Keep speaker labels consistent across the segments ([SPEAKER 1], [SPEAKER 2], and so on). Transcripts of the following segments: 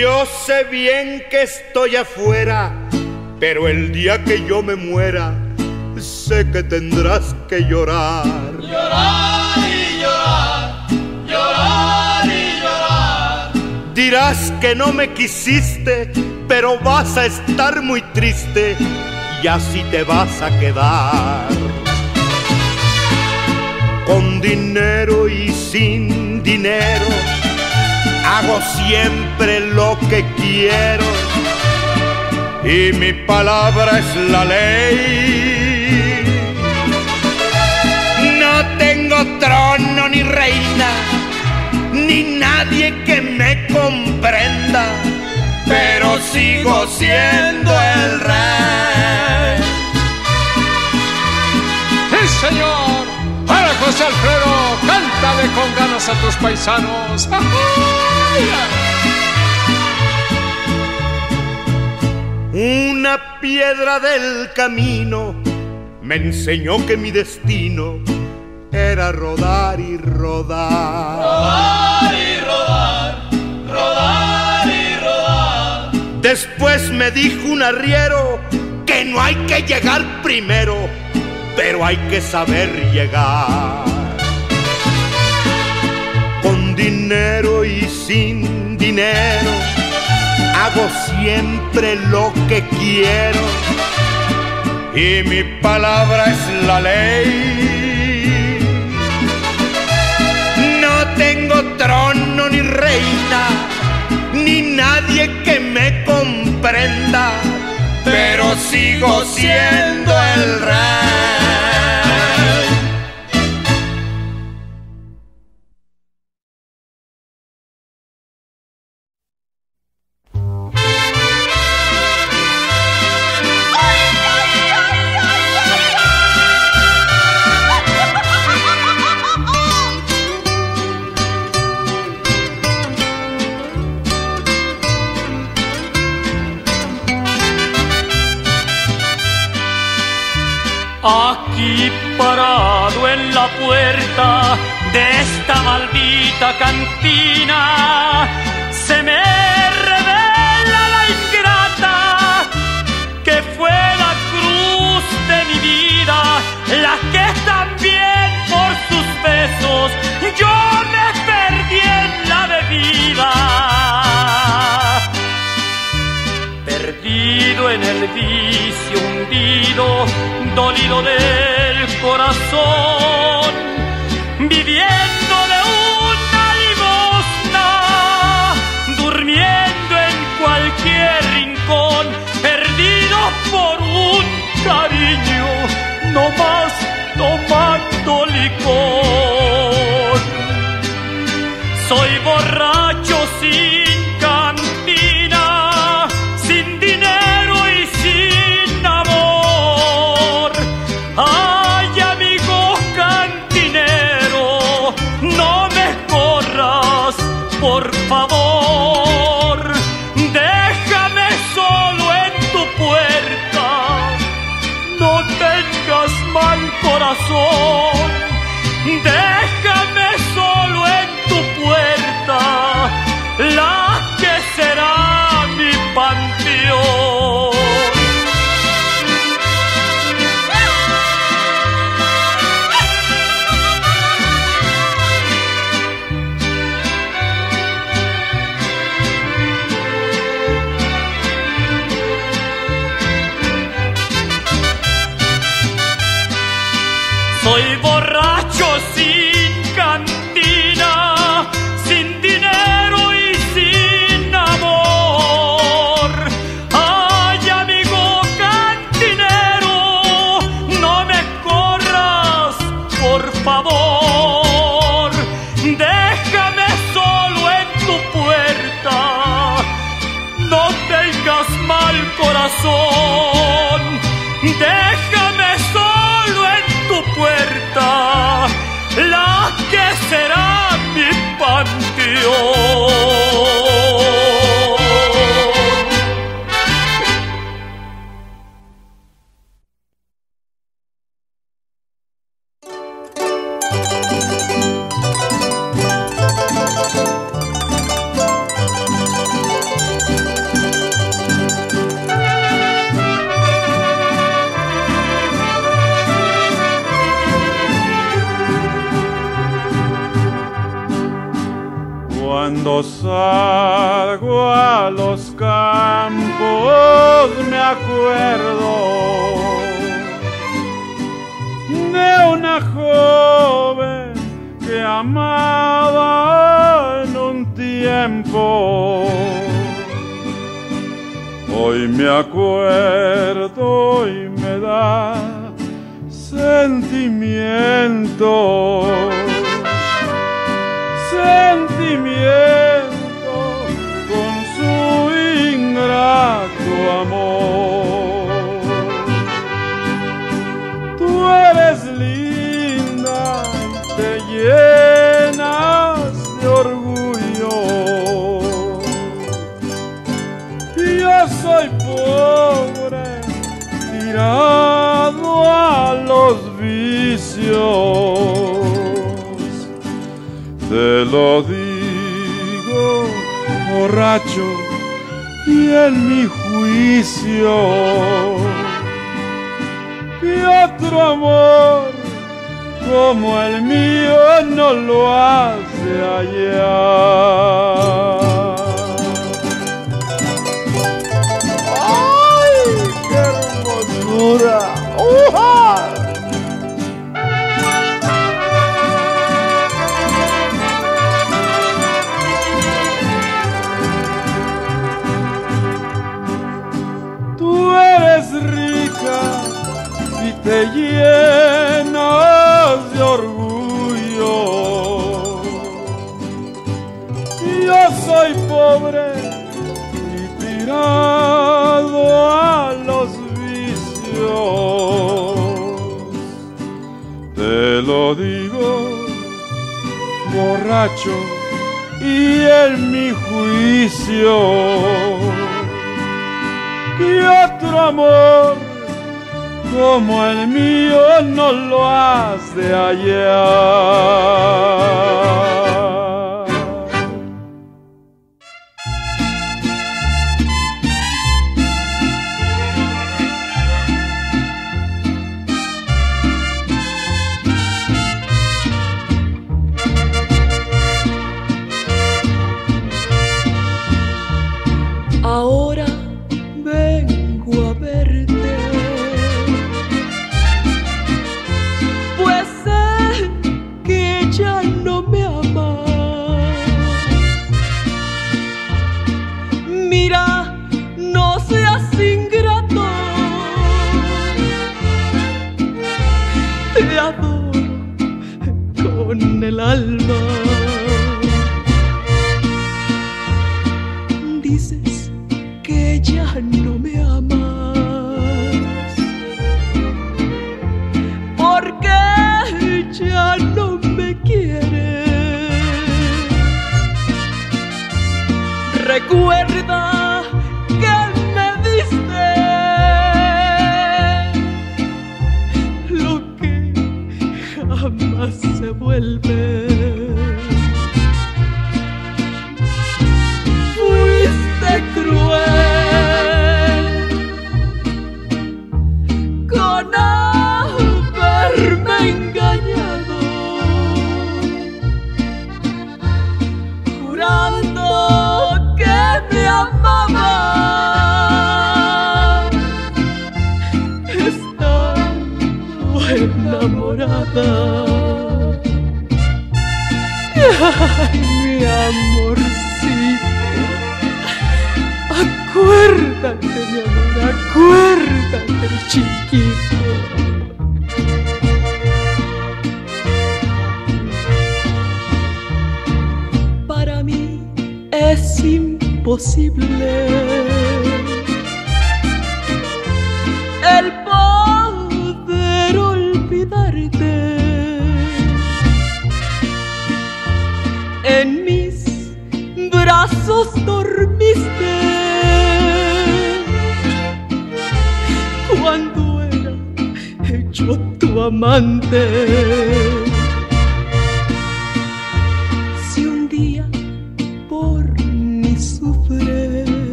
[SPEAKER 1] Yo sé bien que estoy afuera, pero el día que yo me muera, sé que tendrás que llorar.
[SPEAKER 2] Llorar y llorar, llorar y llorar.
[SPEAKER 1] Dirás que no me quisiste, pero vas a estar muy triste y así te vas a quedar. Con dinero y sin dinero, hago siempre lo que quiero y mi palabra es la ley. No tengo trono ni reina, ni nadie que me comprenda, pero sigo siendo el rey.
[SPEAKER 3] José Alfredo, cántale con ganas a tus paisanos.
[SPEAKER 1] Una piedra del camino me enseñó que mi destino era rodar y rodar.
[SPEAKER 2] Rodar y rodar, rodar y rodar.
[SPEAKER 1] Después me dijo un arriero que no hay que llegar primero, pero hay que saber llegar. Con dinero y sin dinero, hago siempre lo que quiero. Y mi palabra es la ley. No tengo trono ni reina, ni nadie que me comprenda, pero sigo siendo el rey.
[SPEAKER 4] Aquí parado en la puerta de esta maldita cantina, se me revela la ingrata que fue la cruz de mi vida, la que también por sus besos yo me perdí en la bebida. Perdido en el vicio, hundido, dolido del corazón, viviendo de una limosna, durmiendo en cualquier rincón, perdido por un cariño, no más tomando licor. Soy borracho sin corazón. Panteón.
[SPEAKER 5] amaba en un tiempo. Hoy me acuerdo y me da sentimiento. en mi juicio que otro amor como el mío no lo hace hallar. ¡Ay, qué hermosura! y en mi juicio que otro amor como el mío no lo has de hallar.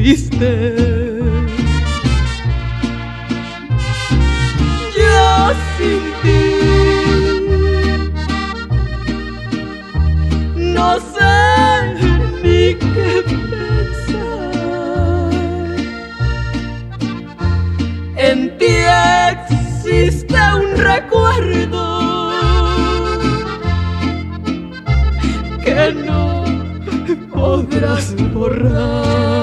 [SPEAKER 6] Tuviste. Ya sin ti no sé ni qué pensar. En ti existe un recuerdo que no podrás borrar.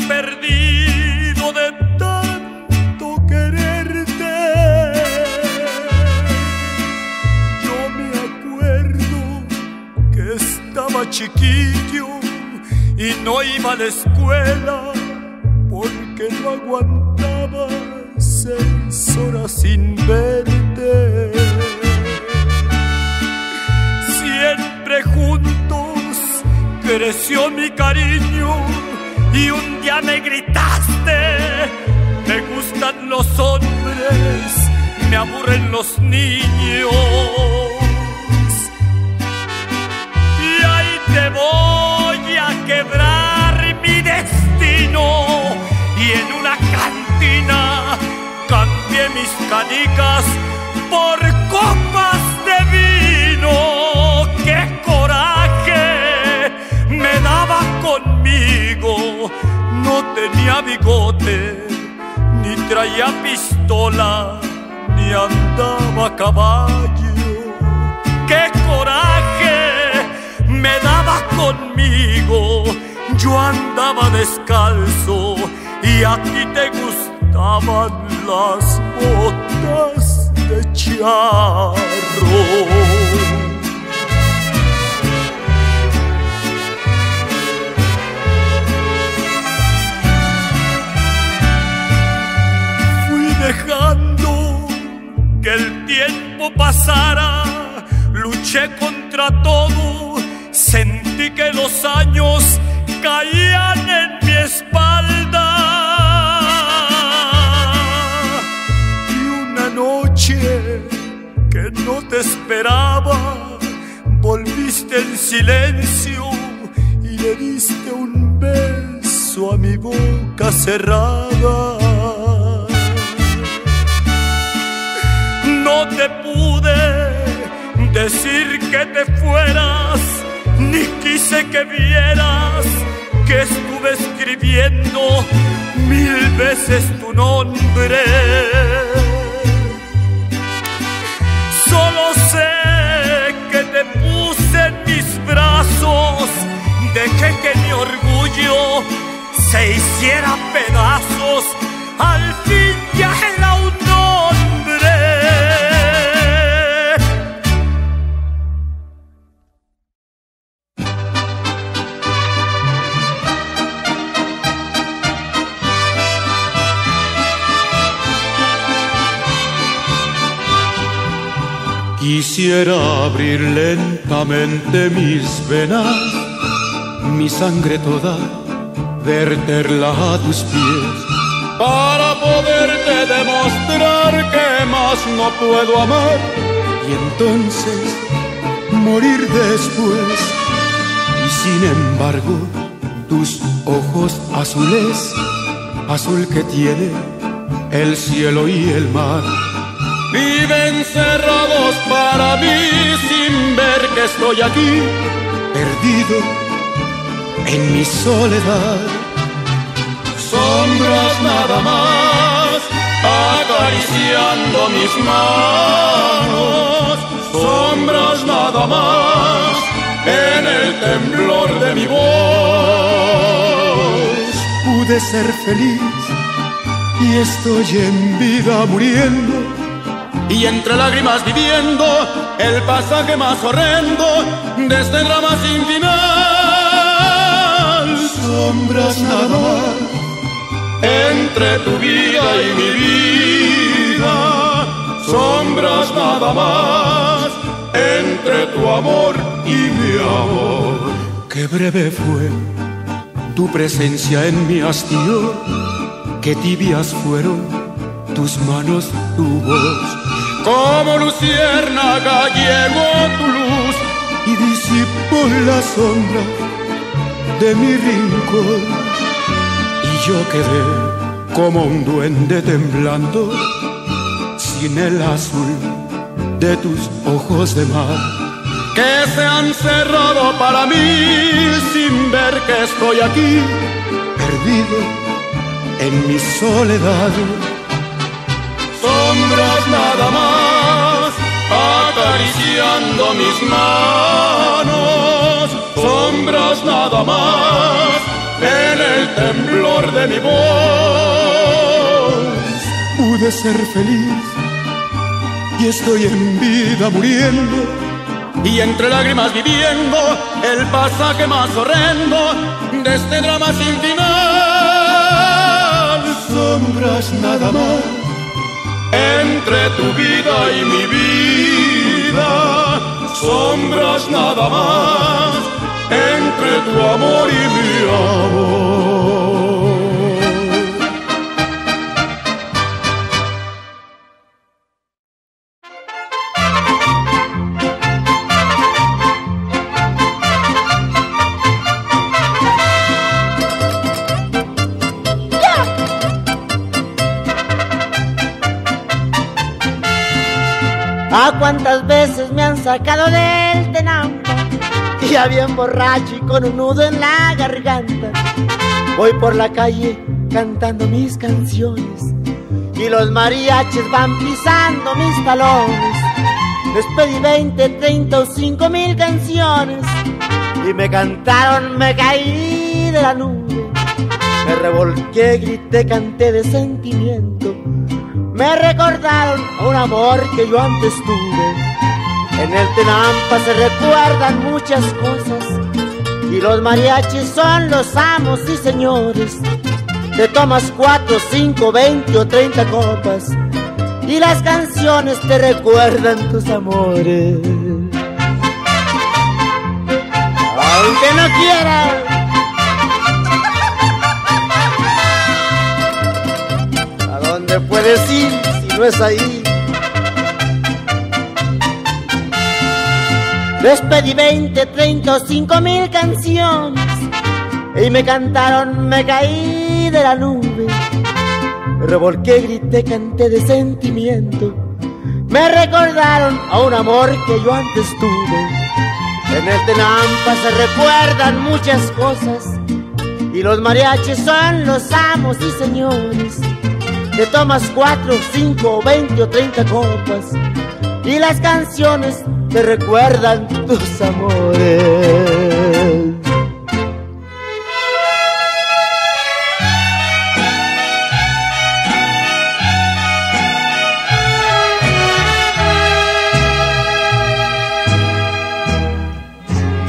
[SPEAKER 4] Perdido de tanto quererte. Yo me acuerdo que estaba chiquillo y no iba a la escuela porque no aguantaba seis horas sin verte. Siempre juntos creció mi cariño y un día me gritaste, me gustan los hombres, me aburren los niños. Y ahí te voy a quebrar mi destino y en una cantina cambié mis canicas por copas No tenía bigote, ni traía pistola, ni andaba a caballo. ¡Qué coraje me daba conmigo! Yo andaba descalzo y a ti te gustaban las botas de charro. No te pude decir que te fueras, ni quise que vieras que estuve escribiendo mil veces tu nombre.
[SPEAKER 7] Lentamente mis venas, mi sangre toda, verterla a tus pies, para poderte demostrar que más no puedo amar y entonces morir después. Y sin embargo, tus ojos azules, azul que tiene el cielo y el mar, viven cerrados para mí sin ver que estoy aquí, perdido en mi soledad. Sombras nada más, acariciando mis manos, sombras nada más, en el temblor de mi voz. Pude ser feliz y estoy en vida muriendo y entre lágrimas viviendo el pasaje más horrendo de este drama sin final. Sombras nada más entre tu vida y mi sombras nada más entre tu amor y mi amor. Qué breve fue tu presencia en mi hastío, qué tibias fueron tus manos, tu voz. Como luciérnaga llegó tu luz y disipó la sombra de mi rincón. Y yo quedé como un duende temblando sin el azul de tus ojos de mar que se han cerrado para mí sin ver que estoy aquí perdido en mi soledad. Acariciando mis manos, sombras nada más en el temblor de mi voz. Pude ser feliz y estoy en vida muriendo y entre lágrimas viviendo el pasaje más horrendo de este drama sin final. Sombras nada más entre tu vida y mi vida. Sombras nada más entre tu amor y mi amor.
[SPEAKER 8] Ah, cuántas veces sacado del tenampa ya bien borracho y con un nudo en la garganta. Voy por la calle cantando mis canciones y los mariachis van pisando mis talones. Les pedí 20, 30 o 5 mil canciones y me cantaron, me caí de la nube. Me revolqué, grité, canté de sentimiento. Me recordaron a un amor que yo antes tuve. En el Tenampa se recuerdan muchas cosas y los mariachis son los amos y señores. Te tomas cuatro, cinco, veinte o treinta copas y las canciones te recuerdan tus amores. Aunque no quieras. ¿A dónde puedes ir si no es ahí? Les pedí 20, 30 o 5 mil canciones y me cantaron, me caí de la nube. Revolqué, grité, canté de sentimiento. Me recordaron a un amor que yo antes tuve. En el Tenampa se recuerdan muchas cosas y los mariachis son los amos y señores. Te tomas cuatro, cinco, veinte o treinta copas y las canciones te recuerdan tus amores.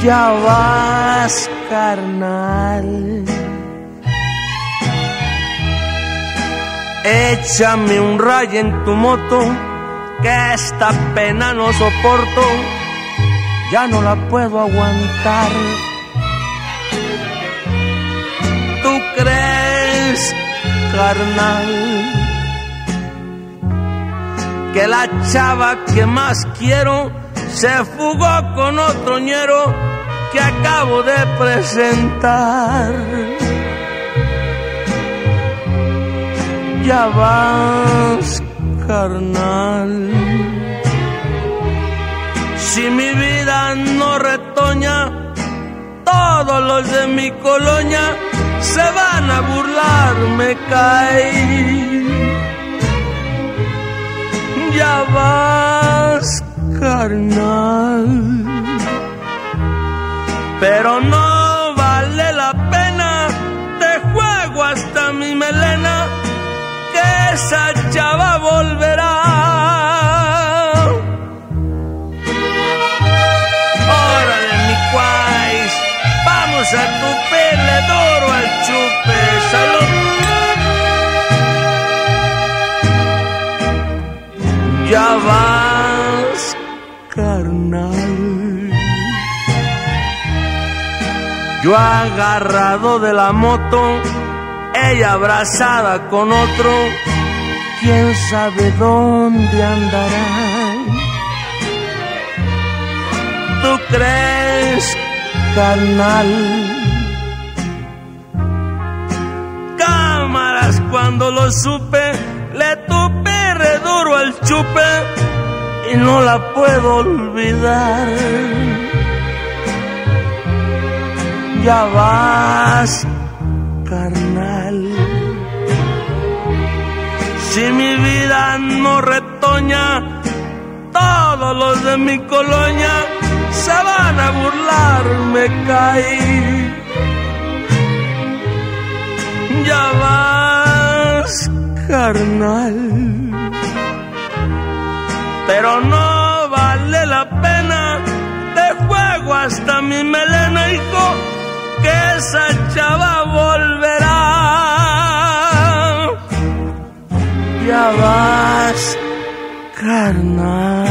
[SPEAKER 9] Ya vas, carnal. Échame un rayo en tu moto, que esta pena no soporto, ya no la puedo aguantar. ¿Tú crees, carnal, que la chava que más quiero se fugó con otro ñero que acabo de presentar? ya vas, carnal. Si mi vida no retoña, todos los de mi colonia se van a burlar, me caí. Ya vas, carnal. Pero no vale la pena, te juego hasta mi melena que esa chava volverá. Órale, mi cuais, vamos a tupirle duro al chupe, salud. Ya vas, carnal. Yo agarrado de la moto ella abrazada con otro, quién sabe dónde andarán. ¿Tú crees, carnal? Cámaras cuando lo supe, le tupé re duro al chupe y no la puedo olvidar. Ya vas, carnal. Si mi vida no retoña, todos los de mi colonia se van a burlar, me caí. Ya vas, carnal pero no vale la pena. De juego hasta mi melena, hijo, que esa chava volverá. Ya vas, carnal.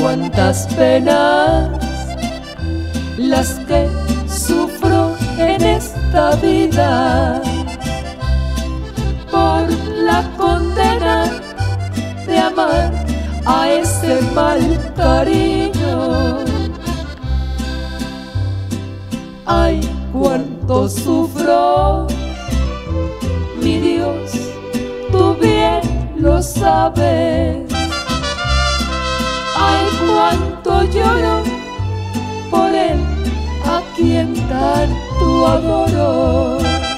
[SPEAKER 10] Cuántas penas las que sufro en esta vida por la condena de amar a ese mal cariño. Ay, cuánto sufro, mi Dios, tú bien lo sabes. Ay, cuánto lloro por él a quien tanto adoro.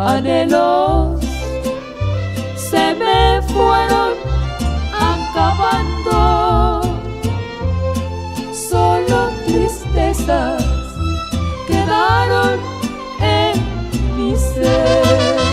[SPEAKER 10] Anhelos se me fueron acabando. Solo tristezas quedaron en mi ser.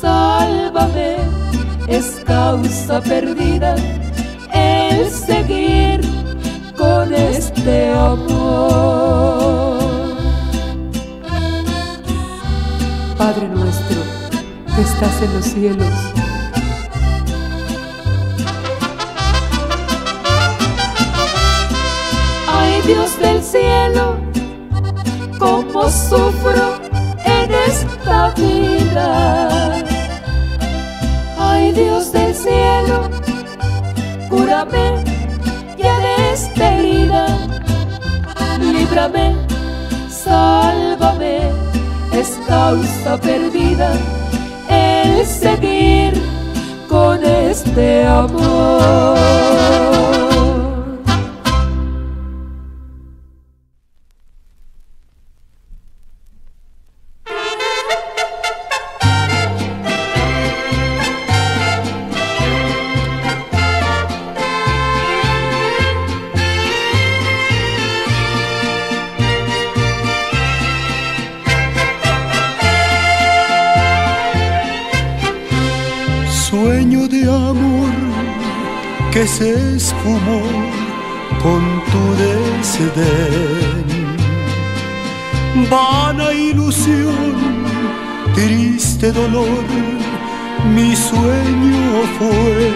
[SPEAKER 10] Sálvame, es causa perdida el seguir con este amor. Padre nuestro, que estás en los cielos. Ay Dios del cielo, cómo sufro esta vida. Ay Dios del cielo, cúrame ya de esta herida. Líbrame, sálvame es causa perdida el seguir con este amor.
[SPEAKER 7] Esfumó con tu desdén. Vana ilusión, triste dolor, mi sueño fue.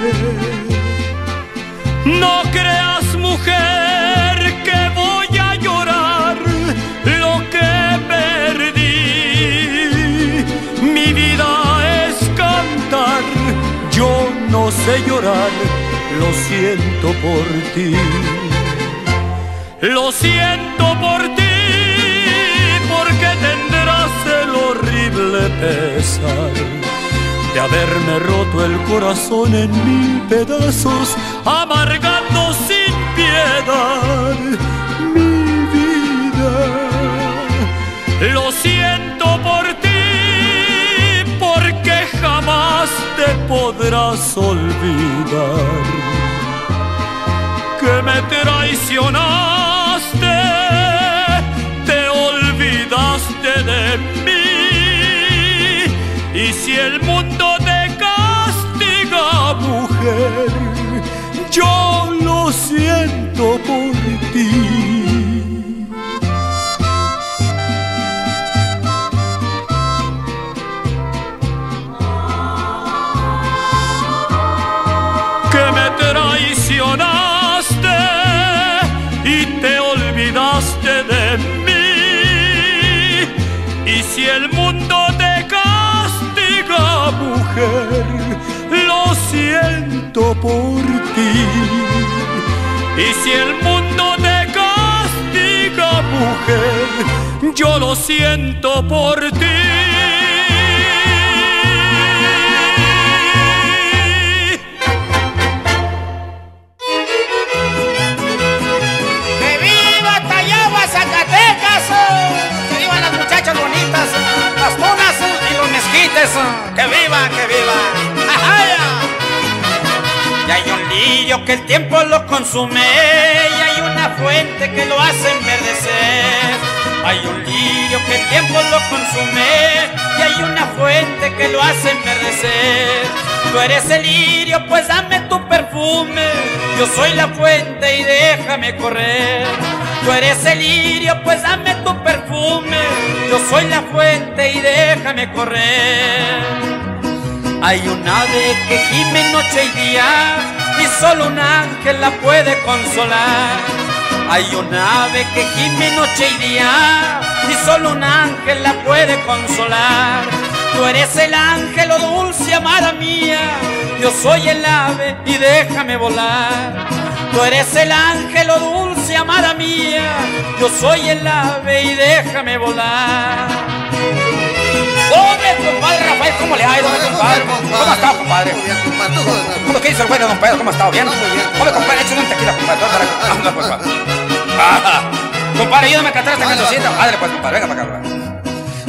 [SPEAKER 4] No creas, mujer, que voy a llorar lo que perdí. Mi vida es cantar,
[SPEAKER 7] Yo no sé llorar, lo siento por ti.
[SPEAKER 4] lo siento por ti, porque tendrás el horrible
[SPEAKER 7] pesar de haberme roto el corazón en mil pedazos,
[SPEAKER 4] amargando sin piedad
[SPEAKER 7] mi vida.
[SPEAKER 4] Lo siento jamás te podrás olvidar que me traicionaste, te olvidaste de mí. Y si el mundo te castiga, mujer, yo lo siento por ti. Por ti. Y si el mundo te castiga, mujer, yo lo siento por ti.
[SPEAKER 11] Lirio que el tiempo lo consume y hay una fuente que lo hace enverdecer. Hay un lirio que el tiempo lo consume y hay una fuente que lo hace enverdecer. Tú eres el lirio, pues dame tu perfume. Yo soy la fuente y déjame correr. Tú eres el lirio, pues dame tu perfume. Yo soy la fuente y déjame correr. Hay un ave que gime noche y día y solo un ángel la puede consolar. Hay un ave que gime noche y día y solo un ángel la puede consolar. Tú eres el ángel, oh dulce amada mía, yo soy el ave y déjame volar. Tú eres el ángel, oh dulce amada mía, yo soy el ave y déjame volar. ¡Hombre, compadre Rafael! ¿Cómo le ha ido, compadre? ¿Cómo ha estado, compadre? ¿Cómo que dice el bueno, don Pedro? ¿Cómo ha estado? ¿Bien? Hombre, compadre, échale un tequila, compadre. Ah, Compadre, ayúdame a cantar esta cancioncita. Padre, pues, compadre, venga para acá.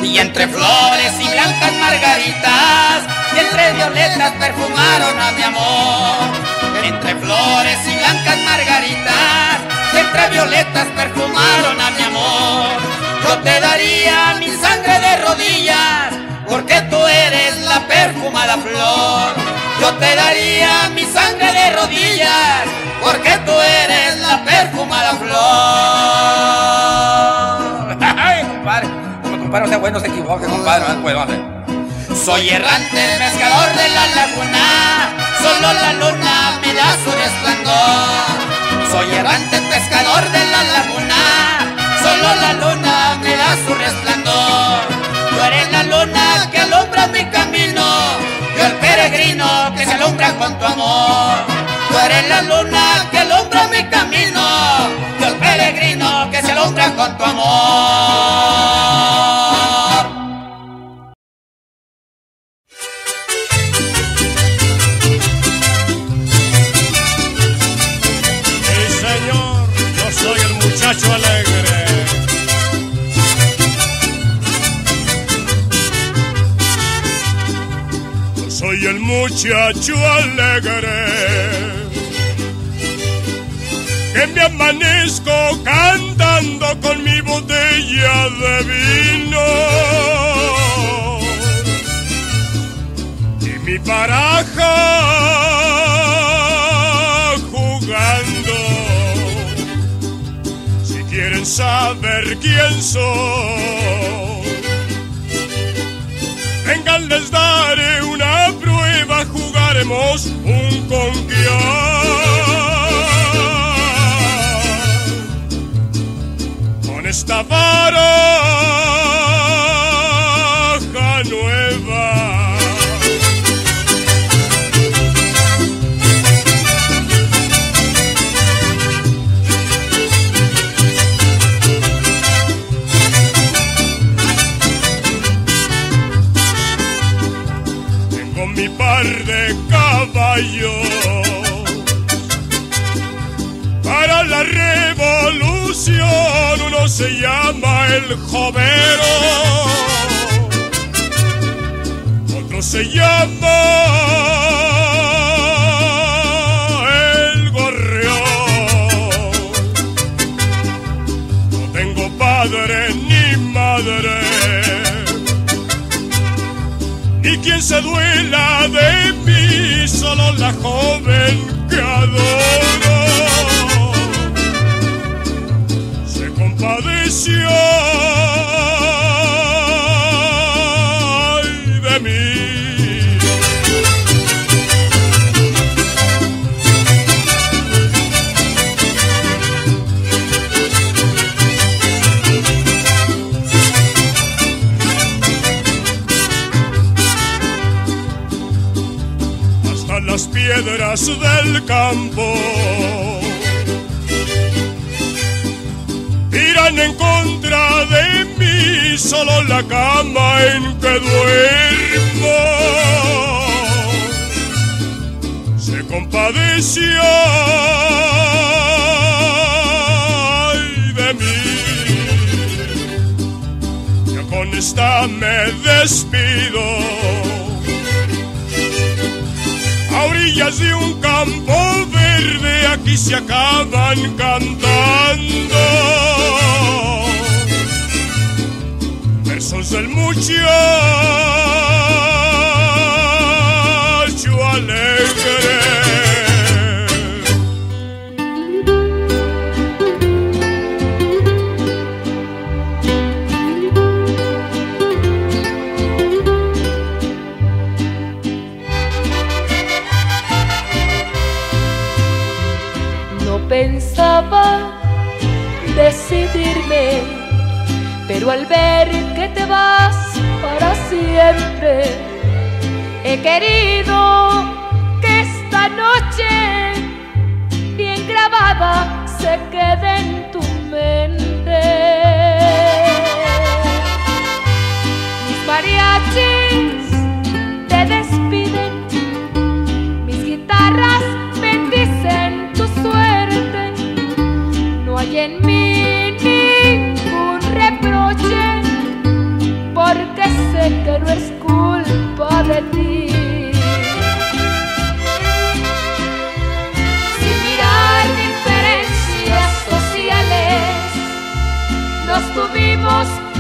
[SPEAKER 11] Y entre flores y blancas margaritas Y entre violetas perfumaron a mi amor Entre flores y blancas perfumada flor Yo te daría mi sangre de rodillas Porque tú eres la perfumada flor Ay, compadre compadre, sea bueno, no se equivoque, compadre, no puedo hacer. Soy errante pescador de la laguna, solo la luna me da su resplandor. Soy errante pescador de la laguna, solo la luna me da su resplandor. Tú eres la luna que alumbra mi camino, yo el peregrino que se alumbra con tu amor. Tú eres la luna que alumbra mi camino, yo el peregrino que se alumbra con tu amor.
[SPEAKER 12] Muchacho alegre. Que me amanezco cantando con mi botella de vino. Y mi baraja jugando. Si quieren saber quién soy, vengan, les daré una prueba, jugaremos un conquiar. Con esta baraja se llama el jovero, otro se llama el gorrión. No tengo padre ni madre, ni quien se duela de mí, solo la joven que adoro. Ay, de mí. hasta las piedras del campo. De mí solo la cama en que duermo. Se compadeció ay, de mí. Ya con esta me despido a orillas de un campo verde, aquí se acaban cantando del muchacho alegre.
[SPEAKER 10] No pensaba decidirme, pero al ver para siempre, he querido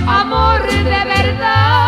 [SPEAKER 10] amor de verdad,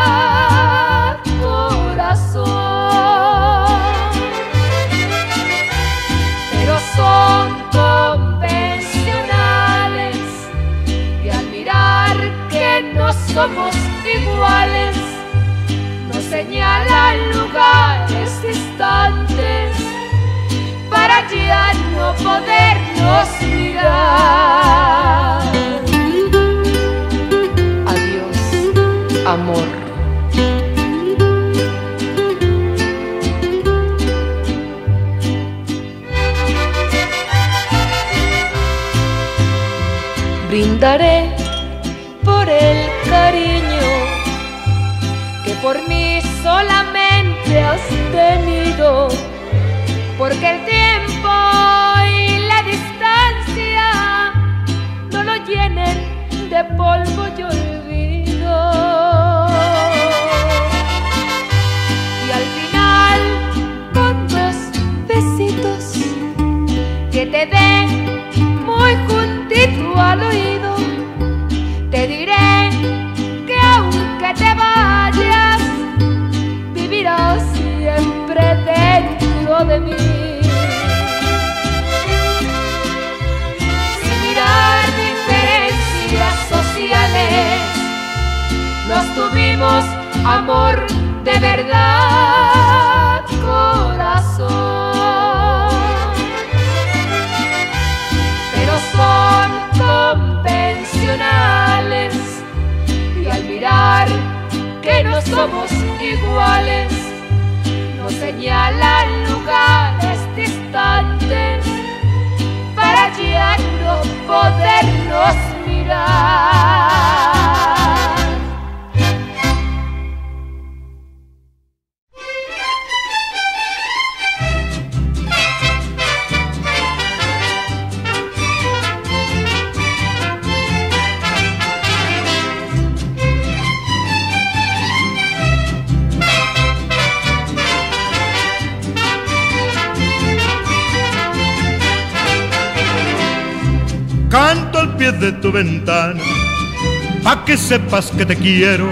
[SPEAKER 10] que te
[SPEAKER 1] quiero.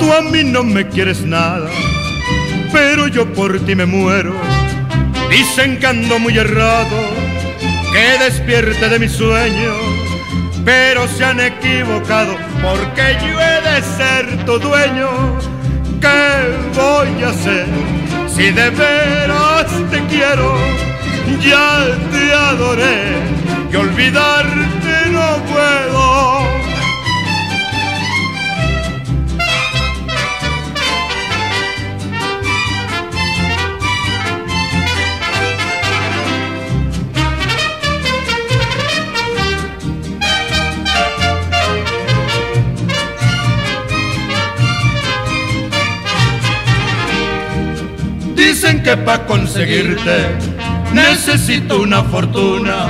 [SPEAKER 1] Tú a mí no me quieres nada, pero yo por ti me muero. Dicen que ando muy errado, que despierte de mi sueño, pero se han equivocado porque yo he de ser tu dueño. ¿Qué voy a hacer si de veras te quiero? Ya te adoré y olvidarte no puedo. Dicen que para conseguirte necesito una fortuna,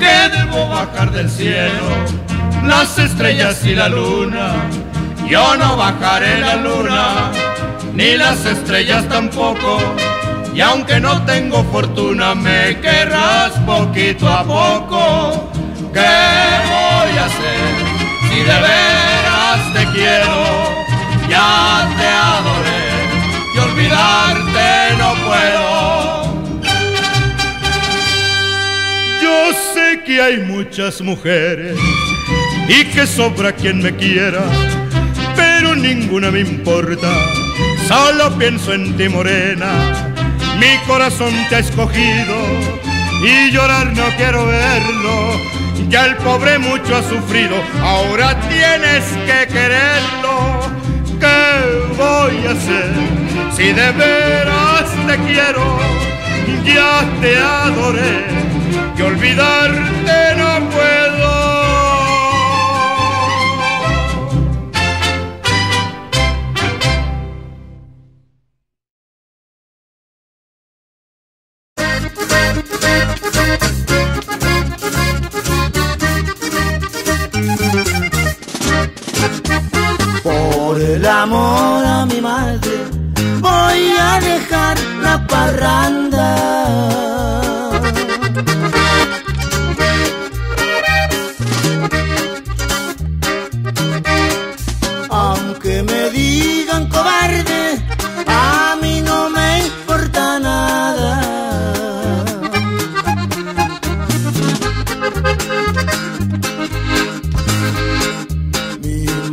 [SPEAKER 1] que debo bajar del cielo las estrellas y la luna. Yo no bajaré la luna, ni las estrellas tampoco. Y aunque no tengo fortuna, me querrás poquito a poco. ¿Qué voy a hacer si de veras te quiero? Ya te adoré olvidarte no puedo. Yo sé que hay muchas mujeres y que sobra quien me quiera, pero ninguna me importa. Solo pienso en ti, morena. Mi corazón te ha escogido y llorar no quiero verlo. Ya el pobre mucho ha sufrido, ahora tienes que quererlo. ¿Qué voy a hacer si de veras te quiero? Ya te adoré y olvidarte no puedo.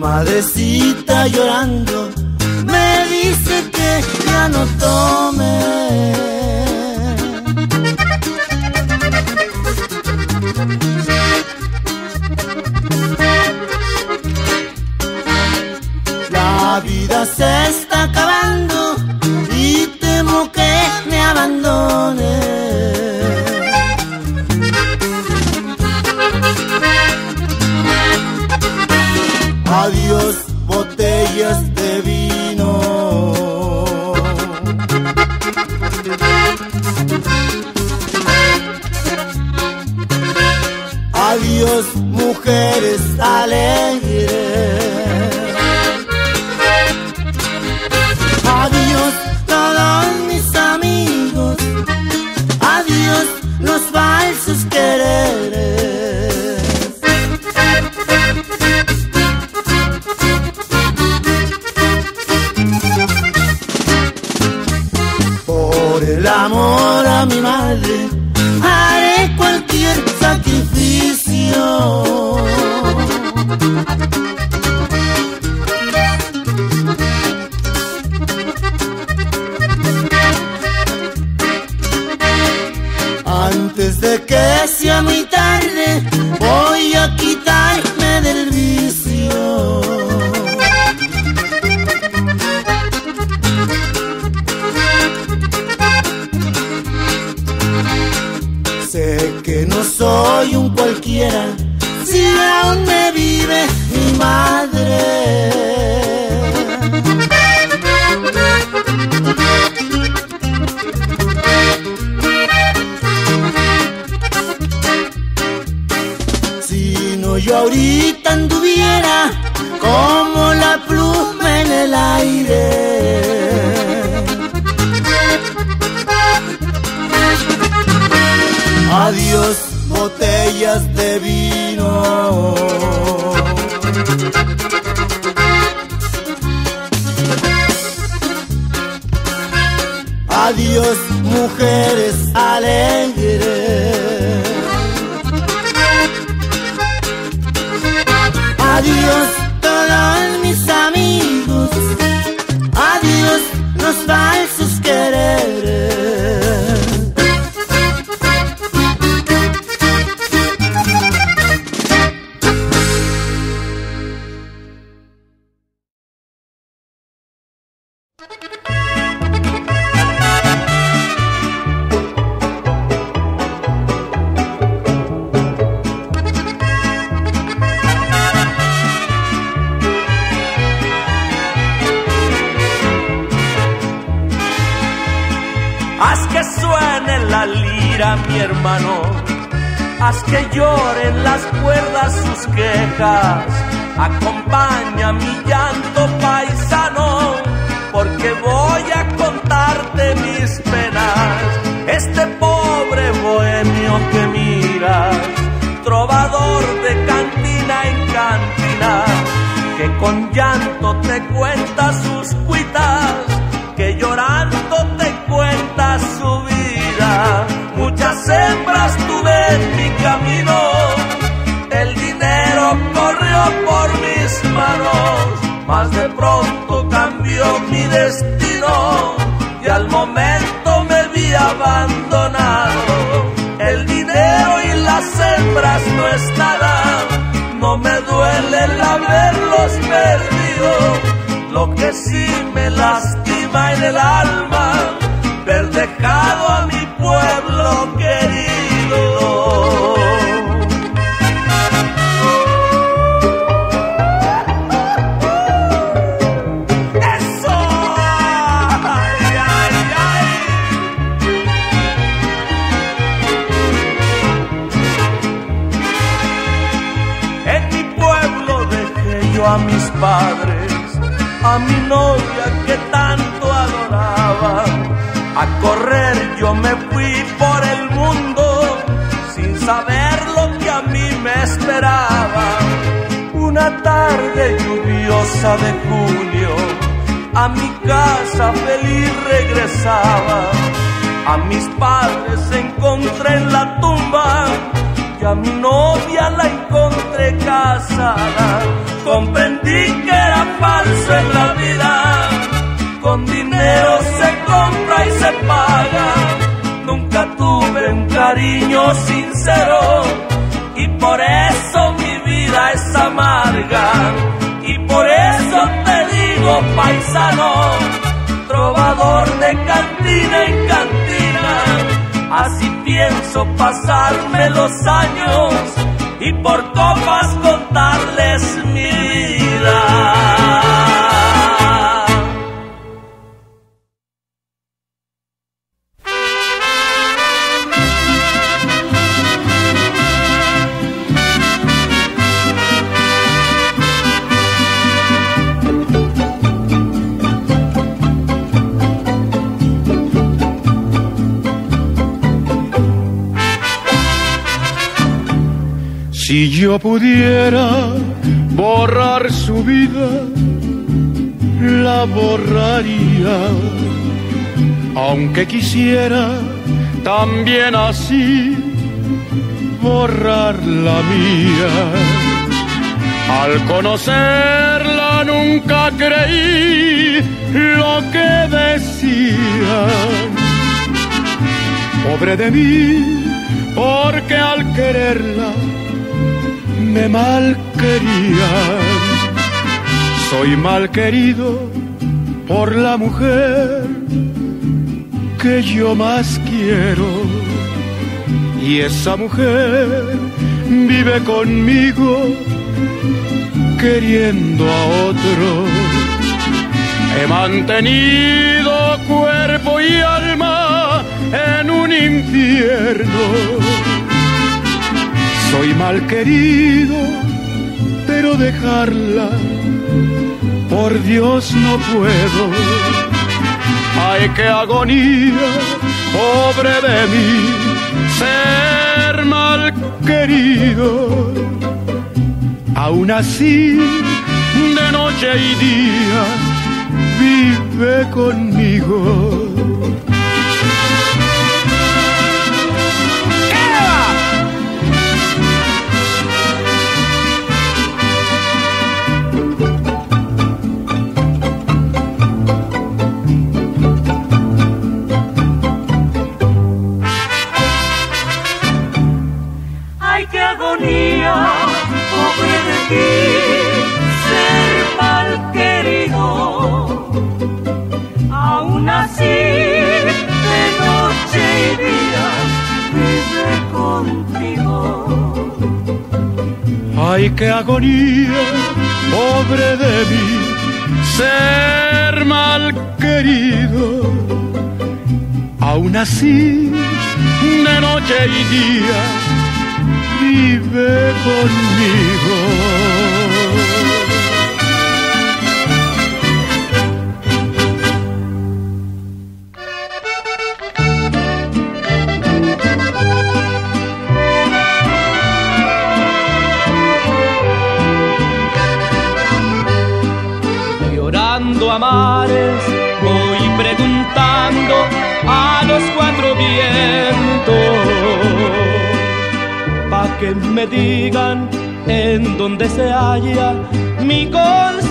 [SPEAKER 8] Madrecita llorando me dice que ya no tome. La vida se mujeres
[SPEAKER 9] cariño sincero y por eso mi vida es amarga. Y por eso te digo, paisano, trovador de cantina en cantina. Así pienso pasarme los años y por copas contarles mi vida.
[SPEAKER 7] Si yo pudiera borrar su vida, la borraría. Aunque quisiera también así borrar la mía. Al conocerla nunca creí lo que decía. Pobre de mí, porque al quererla me mal querían. Soy mal querido por la mujer que yo más quiero. Y esa mujer vive conmigo queriendo a otro. He mantenido cuerpo y alma en un infierno. Soy mal querido, pero dejarla, por Dios no puedo. Ay, qué agonía, pobre de mí, ser mal querido, aún así, de noche y día, vive conmigo.
[SPEAKER 13] Ay, qué agonía, pobre de ti, ser mal querido. Aún así, de noche y día, vive contigo.
[SPEAKER 7] Ay, qué agonía, pobre de mí, ser mal querido. Aún así, de noche y día, vive conmigo.
[SPEAKER 14] Llorando que me digan en dónde se halla mi consentida.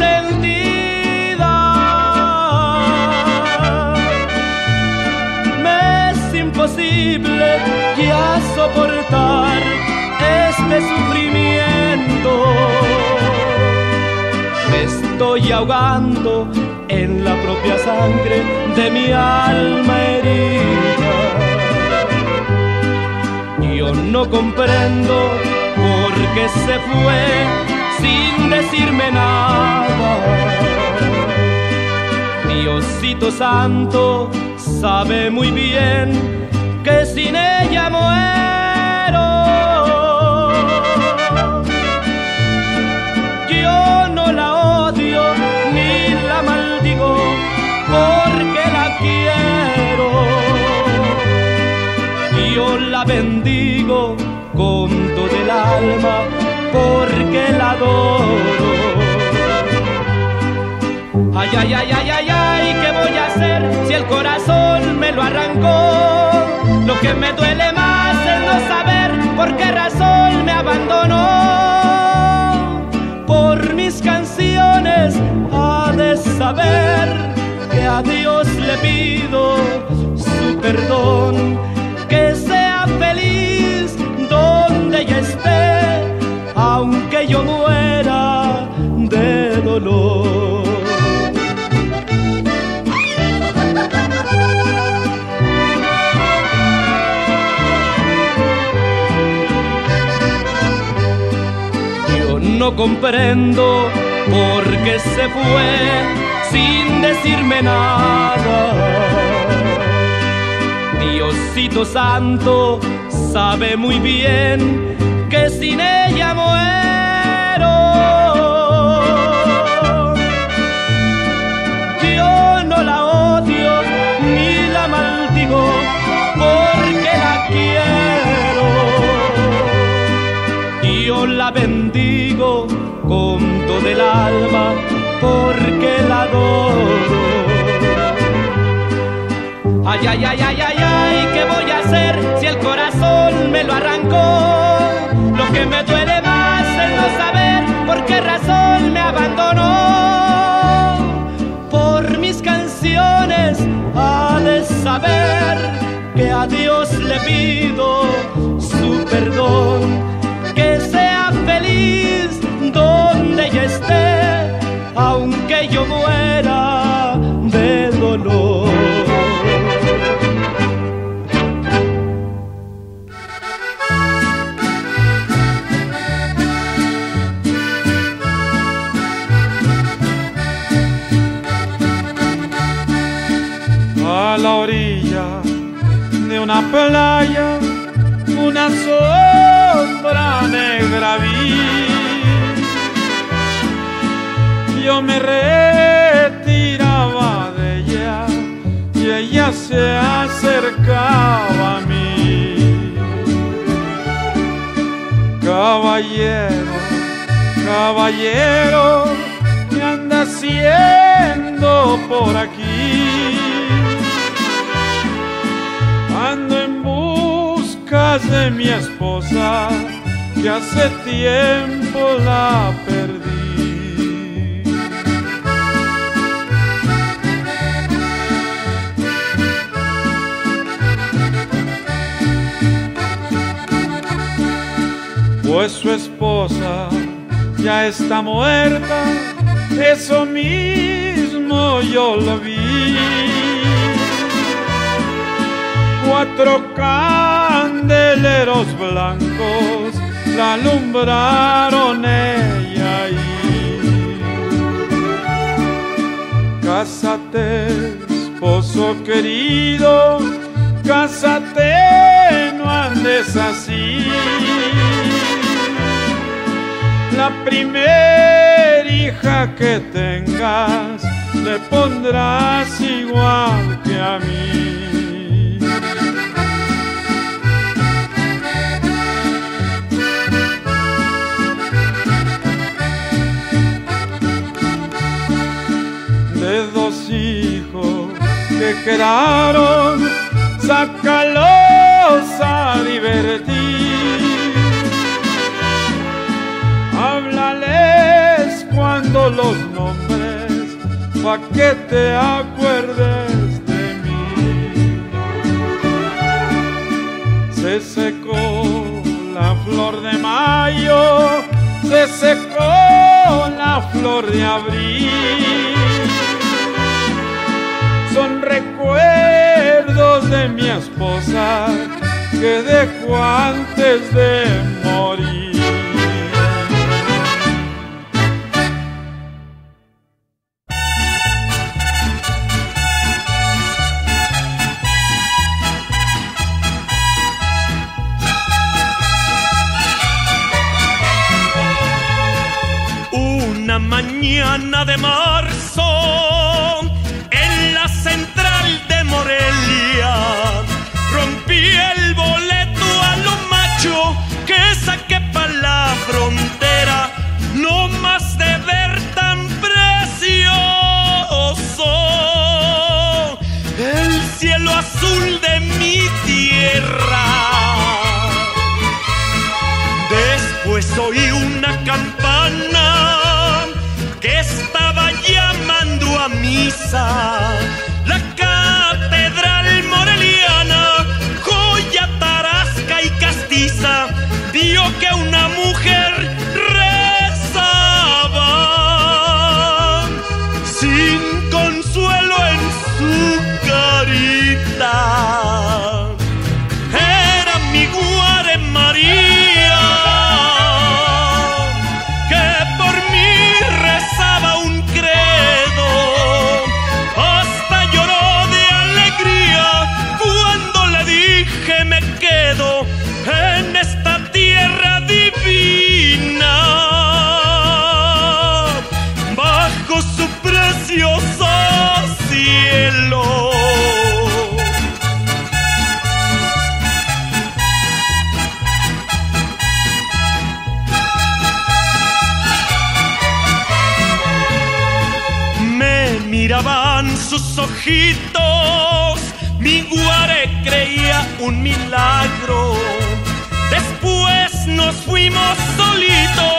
[SPEAKER 14] Me es imposible ya soportar este sufrimiento. Me estoy ahogando en la propia sangre de mi alma herida. Yo no comprendo por qué se fue sin decirme nada. Diosito Santo sabe muy bien que sin ella muero. Yo no la odio ni la maldigo porque la quiero. Yo la bendigo con todo el alma porque la adoro. Ay, ay, ay, ay, ay, ay, ¿qué voy a hacer si el corazón me lo arrancó? Lo que me duele más es no saber por qué razón me abandonó. Por mis canciones ha de saber que a Dios le pido su perdón, que ella aunque yo muera de dolor. Yo no comprendo por qué se fue sin decirme nada. Diosito Santo sabe muy bien que sin ella muero. Yo no la odio ni la maldigo porque la quiero. Yo la bendigo con todo el alma porque la adoro. Ay, ay, ay, ay, ay, ay, ¿qué voy a hacer si el corazón me lo arrancó? Que me duele más es no saber por qué razón me abandonó. Por mis canciones ha de saber que a Dios le pido su perdón, que sea feliz donde ella esté, aunque yo muera de dolor.
[SPEAKER 5] Playa, una sombra negra vi. Yo me retiraba de ella y ella se acercaba a mí. Caballero, caballero, ¿qué anda haciendo por aquí? Busca de mi esposa, que hace tiempo la perdí. pues su esposa ya está muerta, eso mismo yo lo vi. Cuatro candeleros blancos la alumbraron ella ahí. Cásate, esposo querido, cásate, no andes así la primer hija que tengas le pondrás igual que a mí. Que quedaron, sácalos a divertir háblales cuando los nombres, pa' que te acuerdes de mí. Se secó la flor de mayo, se secó la flor de abril. Son recuerdos de mi esposa que dejó antes de morir.
[SPEAKER 15] mañana de marzo frontera no más de ver tan precioso el cielo azul de mi tierra después oí una campana que estaba llamando a misa. Ojitos, mi guare creía un milagro. Después nos fuimos solitos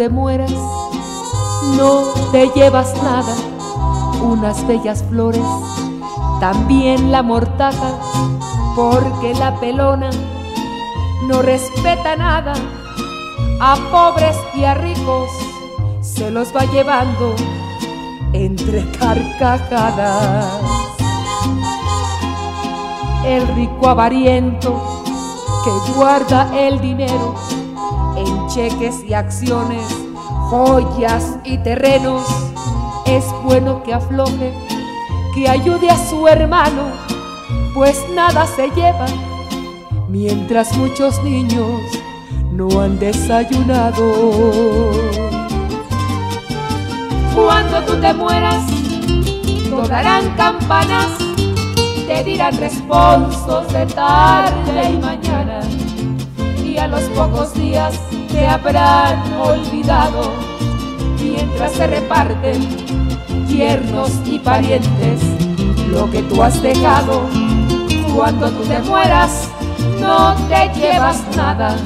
[SPEAKER 10] te mueras, no te llevas nada, unas bellas flores, también la mortaja, porque la pelona no respeta nada, a pobres y a ricos se los va llevando entre carcajadas. El rico avariento que guarda el dinero cheques y acciones, joyas y terrenos, es bueno que afloje, que ayude a su hermano, pues nada se lleva, mientras muchos niños no han desayunado. Cuando tú te mueras, tocarán campanas, te dirán responsos de tarde y mañana, y a los pocos días te habrán olvidado, mientras se reparten tiernos y parientes lo que tú has dejado. Cuando tú te mueras, no te llevas nada,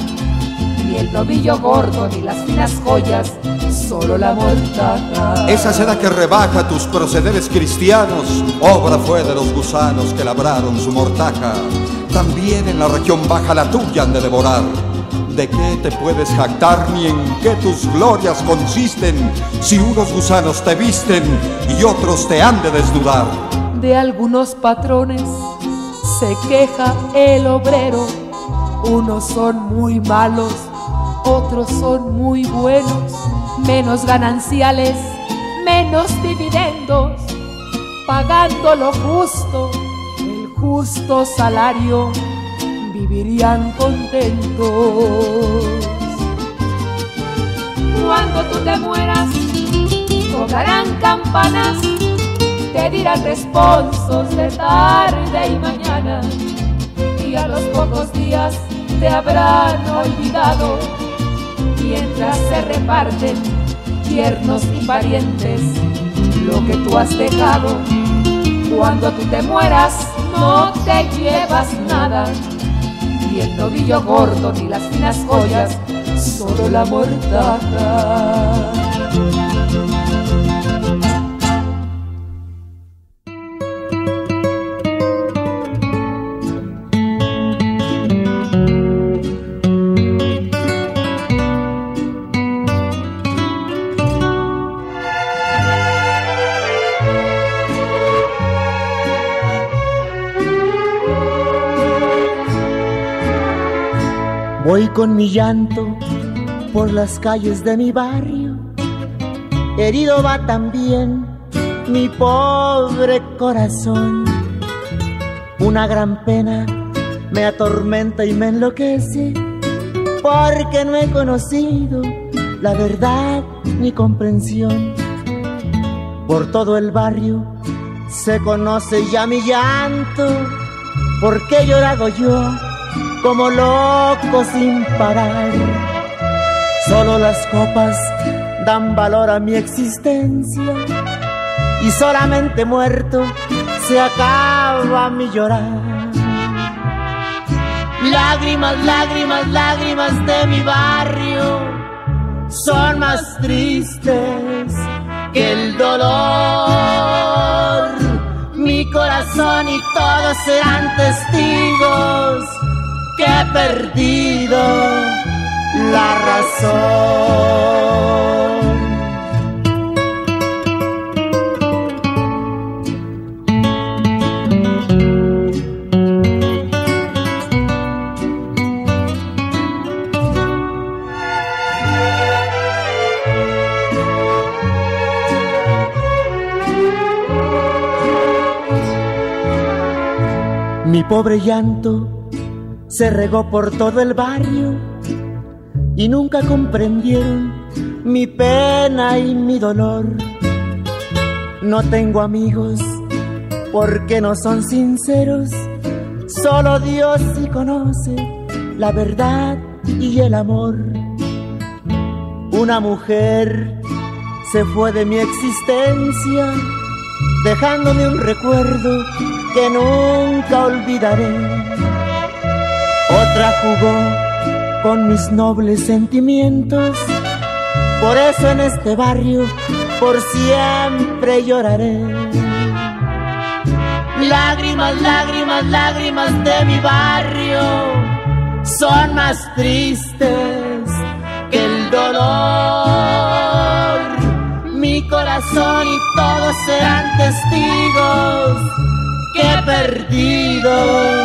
[SPEAKER 10] ni el novillo gordo, ni las finas joyas, solo la mortaja.
[SPEAKER 16] Esa seda que rebaja tus procederes cristianos, obra fue de los gusanos que labraron su mortaja. También en la región baja la tuya han de devorar. ¿De qué te puedes jactar ni en qué tus glorias consisten si unos gusanos te visten y otros te han de desnudar?
[SPEAKER 10] De algunos patrones se queja el obrero, unos son muy malos, otros son muy buenos, menos gananciales, menos dividendos, pagando lo justo, el justo salario, vivirían contentos. Cuando tú te mueras, tocarán campanas, te dirán responsos de tarde y mañana, y a los pocos días te habrán olvidado mientras se reparten tiernos y parientes lo que tú has dejado. Cuando tú te mueras, no te llevas nada, ni el novillo gordo, ni las finas joyas, solo la mortaja.
[SPEAKER 8] Voy con mi llanto por las calles de mi barrio. Herido va también mi pobre corazón. Una gran pena me atormenta y me enloquece porque no he conocido la verdad ni comprensión. Por todo el barrio se conoce ya mi llanto, porque he llorado yo como loco sin parar. Solo las copas dan valor a mi existencia y solamente muerto se acaba mi llorar. Lágrimas, lágrimas, lágrimas de mi barrio son más tristes que el dolor. Mi corazón y todos serán testigos que he perdido la razón. Mi pobre llanto se regó por todo el barrio y nunca comprendieron mi pena y mi dolor. No tengo amigos porque no son sinceros, solo Dios sí conoce la verdad y el amor. Una mujer se fue de mi existencia, dejándome un recuerdo que nunca olvidaré. Otra con mis nobles sentimientos Por eso en este barrio por siempre lloraré. Lágrimas, lágrimas, lágrimas de mi barrio son más tristes que el dolor. Mi corazón y todos serán testigos que he perdido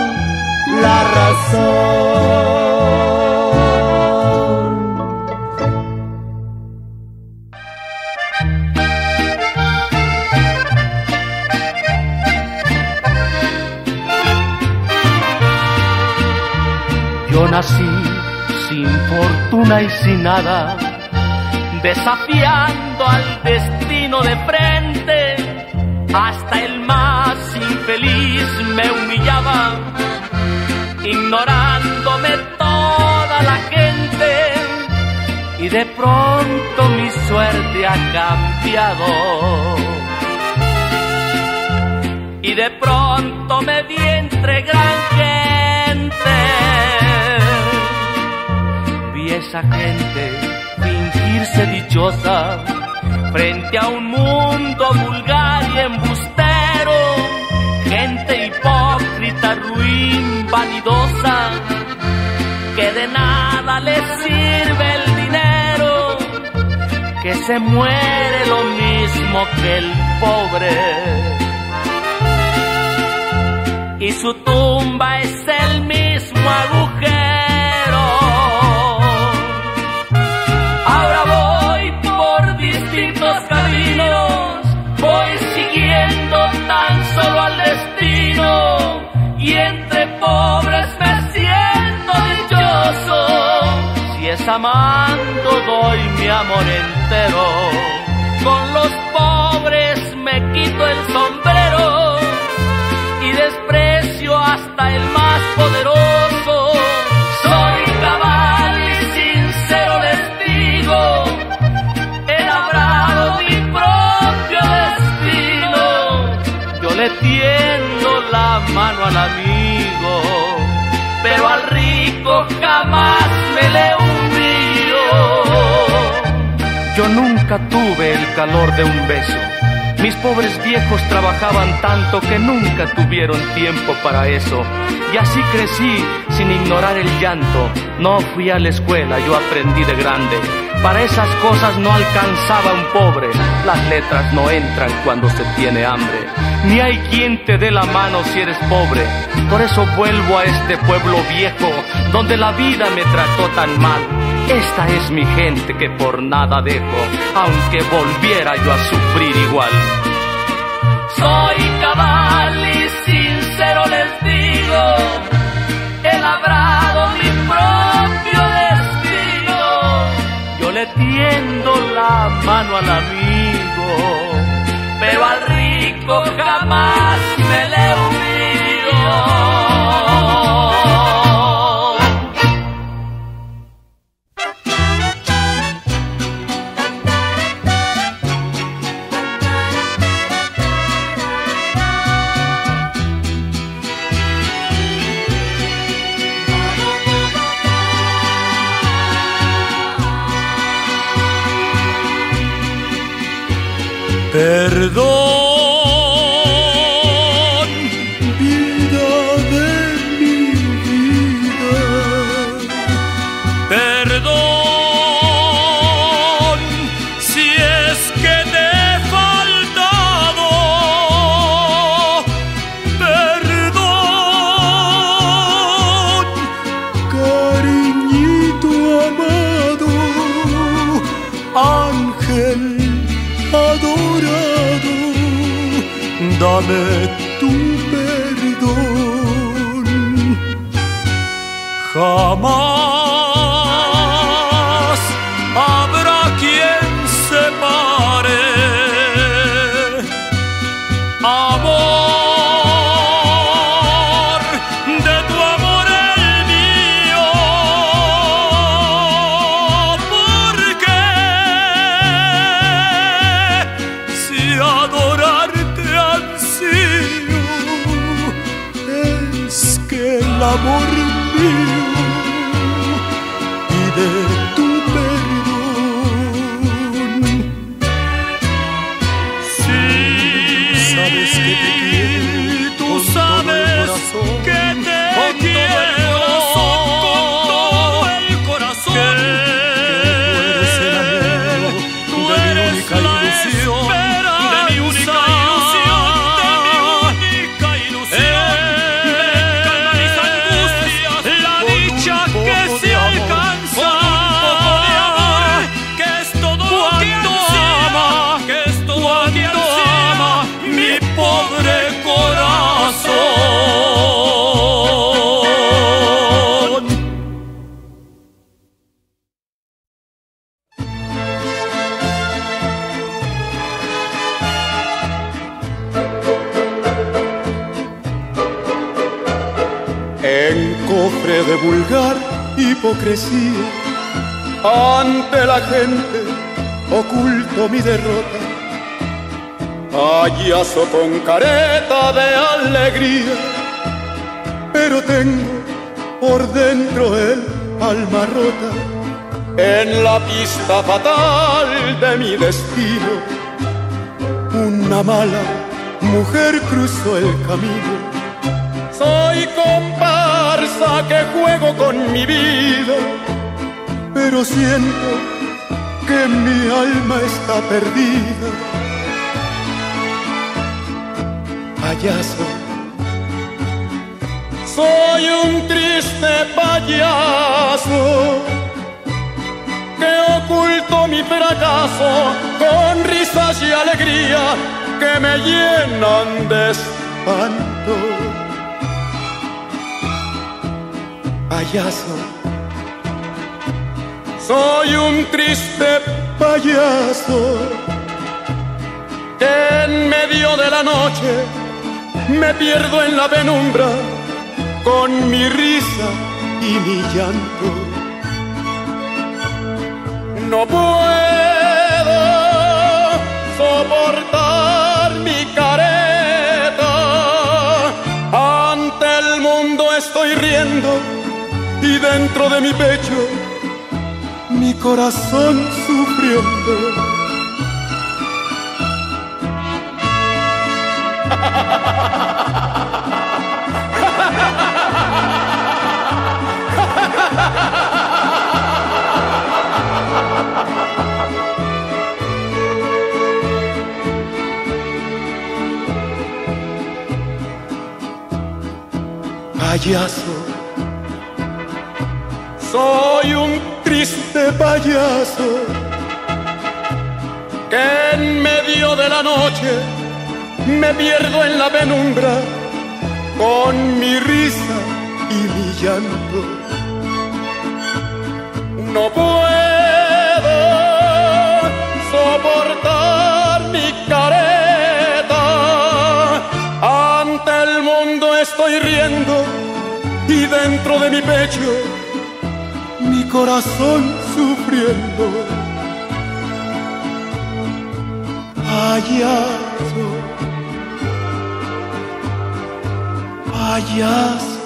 [SPEAKER 9] y sin nada, desafiando al destino de frente. Hasta el más infeliz ignorándome toda la gente. Y de pronto mi suerte ha cambiado. Y de pronto me vi entre gran gente vi esa gente fingirse dichosa frente a un mundo vulgar que de nada les sirve el dinero, que se muere lo mismo que el pobre. Y su tumba es el mismo agujero. Amando doy mi amor entero, con los pobres me quito el sombrero y desprecio hasta el más poderoso. Soy cabal y sincero testigo, he labrado mi propio destino. Yo le tiendo la mano al amigo, pero al rico jamás me le nunca tuve el calor de un beso. Mis pobres viejos trabajaban tanto que nunca tuvieron tiempo para eso. Y así crecí sin ignorar el llanto. No fui a la escuela, yo aprendí de grande. Para esas cosas no alcanzaba un pobre. Las letras no entran cuando se tiene hambre. Ni hay quien te dé la mano si eres pobre. Por eso vuelvo a este pueblo viejo, donde la vida me trató tan mal. Esta es mi gente que por nada dejo, aunque volviera yo a sufrir igual. Soy cabal y sincero les digo, he labrado mi propio destino. Yo le tiendo la mano al amigo, pero al rico jamás me le
[SPEAKER 4] Perdón,
[SPEAKER 7] hipocresía. Ante la gente oculto mi derrota. Payaso con careta de alegría, pero tengo por dentro el alma rota. En la pista fatal de mi destino, una mala mujer cruzó el camino. Soy que juego con mi vida, pero siento que mi alma está perdida. Payaso, soy un triste payaso que oculto mi fracaso con risas y alegría que me llenan de espanto. Payaso, soy un triste payaso que en medio de la noche me pierdo en la penumbra con mi risa y mi llanto. No puedo soportar y dentro de mi pecho mi corazón sufriendo. Soy un triste payaso que en medio de la noche me pierdo en la penumbra con mi risa y mi llanto. No puedo soportar mi careta. Ante el mundo estoy riendo y dentro de mi pecho corazón sufriendo. Payaso, payaso.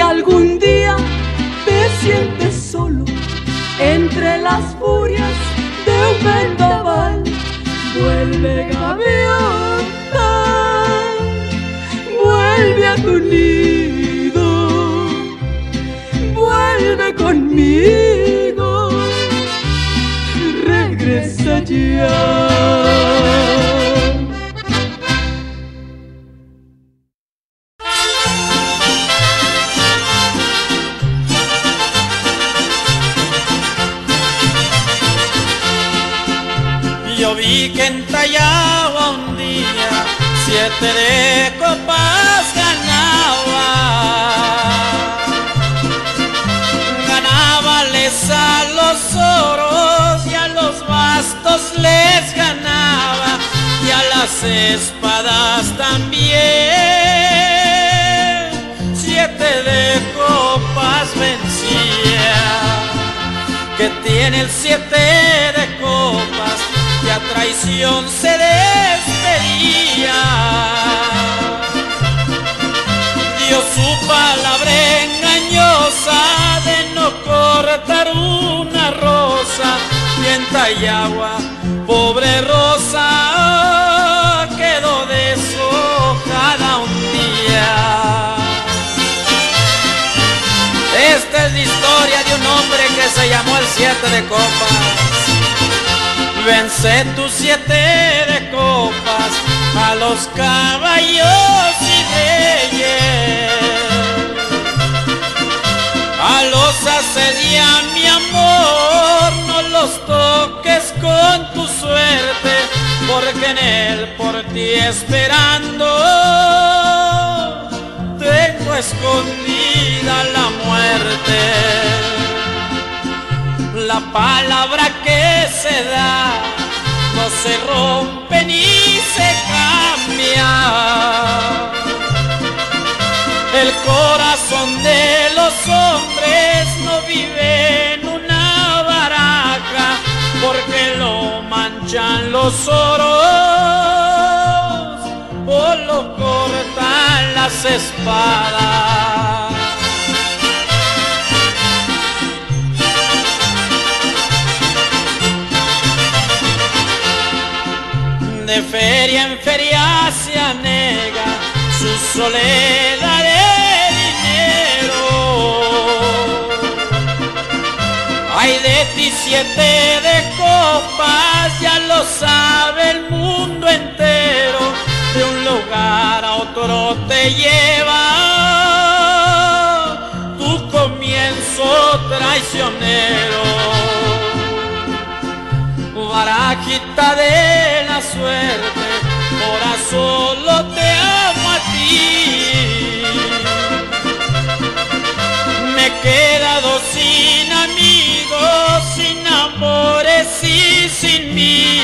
[SPEAKER 6] Algún día te sientes solo entre las furias de un vendaval, Vuelve gaviota, vuelve a tu nido, vuelve conmigo, regresa ya. Las
[SPEAKER 11] espadas también. Siete de copas vencía que tiene el siete de copas y a traición se despedía. Dio su palabra engañosa de no cortar una rosa y en Tayagua, pobre rosa, siete de copas. Vence tus siete de copas a los caballos y reyes. A los asedia mi amor, no los toques con tu suerte, porque en él por ti esperando tengo escondida la muerte. La palabra que se da no se rompe ni se cambia. El corazón de los hombres no vive en una baraca porque lo manchan los oros o lo cortan las espadas. De feria en feria se anega su soledad de dinero. Hay de ti siete de copas, ya lo sabe el mundo entero. De un lugar a otro te lleva tu comienzo traicionero barajita de suerte, ahora solo te amo a ti. Me he quedado sin amigos, sin amores y sin mí.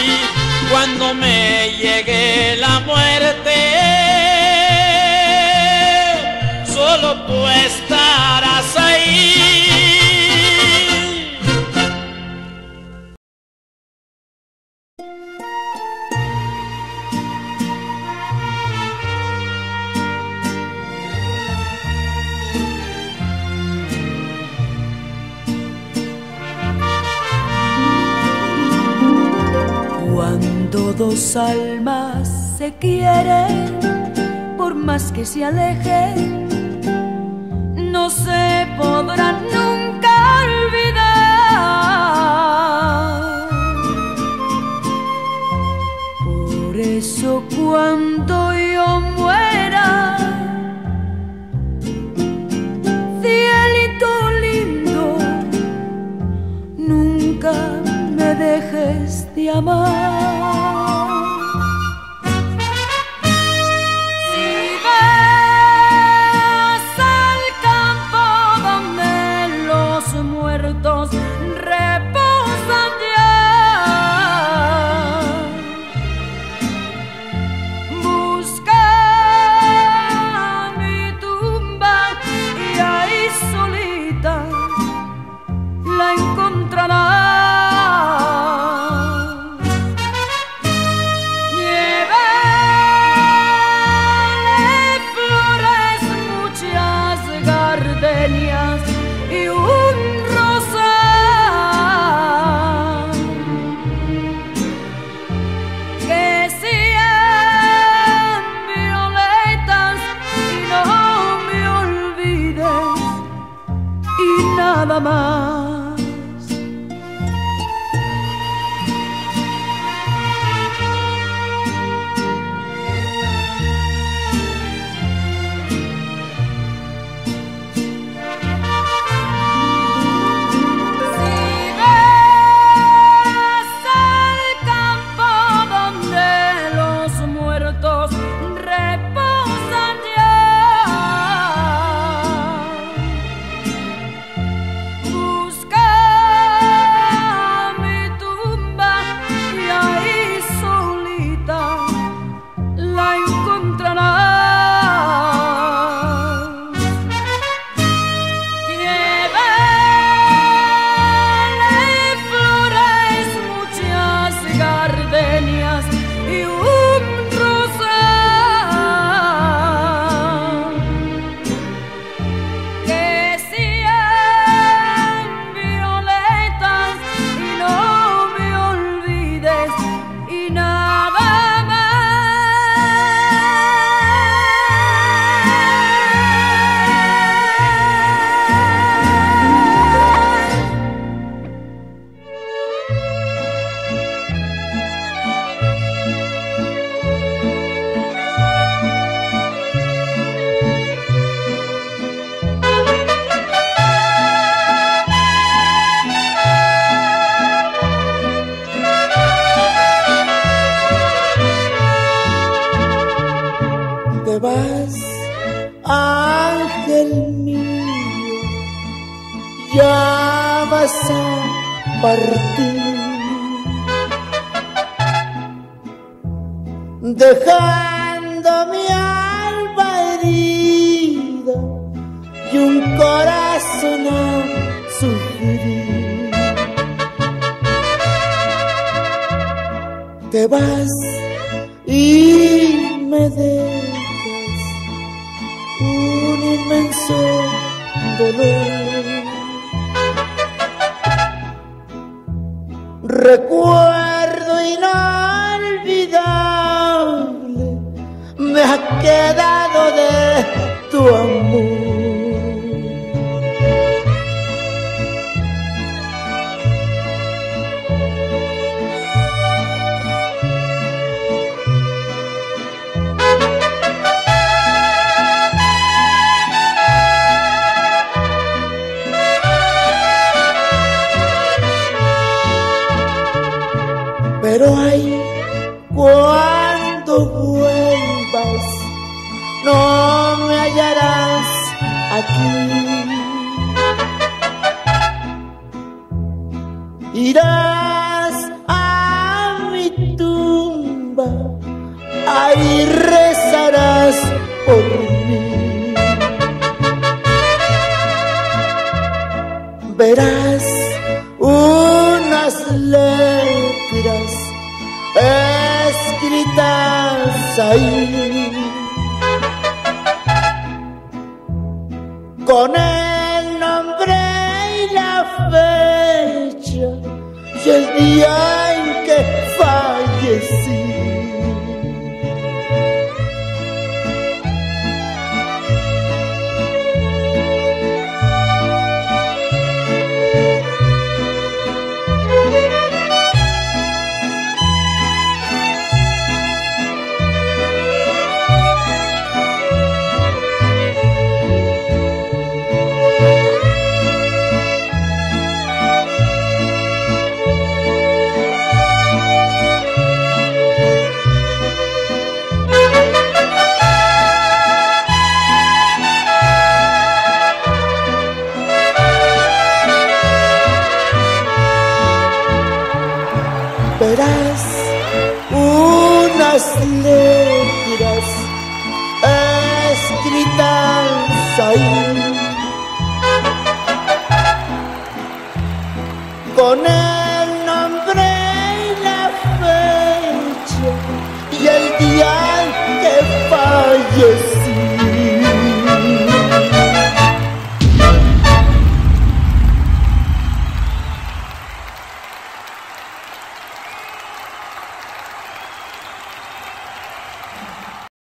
[SPEAKER 11] Cuando me llegue la muerte,
[SPEAKER 10] almas se quieren, por más que se alejen, no se podrán nunca olvidar. Por eso cuando yo muera, cielito lindo, nunca me dejes de amar.